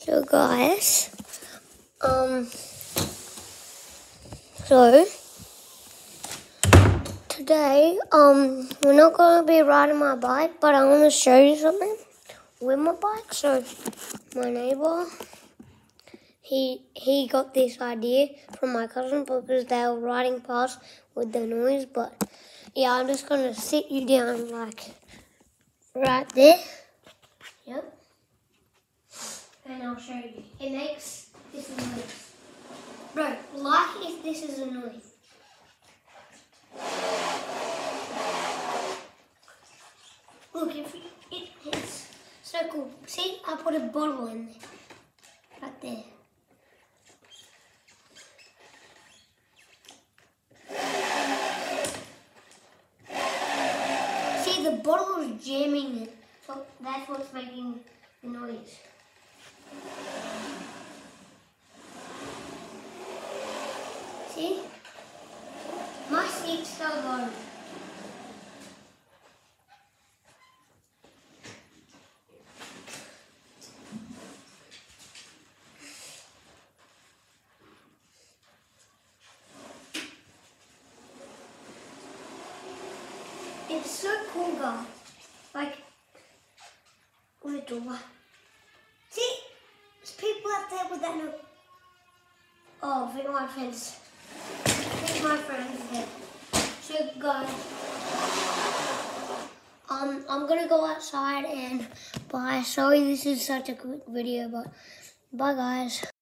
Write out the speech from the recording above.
So guys, um, so today, um, we're not gonna be riding my bike, but I want to show you something with my bike. So my neighbor, he he got this idea from my cousin because they were riding past with the noise. But yeah, I'm just gonna sit you down like right there. Yep I'll show you. It makes this noise. Bro, like if this is a noise. Look, if it hits so cool. See, I put a bottle in there. Right there. See, the bottle is jamming it. So that's what's making the noise. See? My seat's so low. It's so cool, guys. Like, little. See? There's people out there with that no. Oh, I think my think my friends. So guys, um, I'm gonna go outside and bye. Sorry, this is such a quick video, but bye, guys.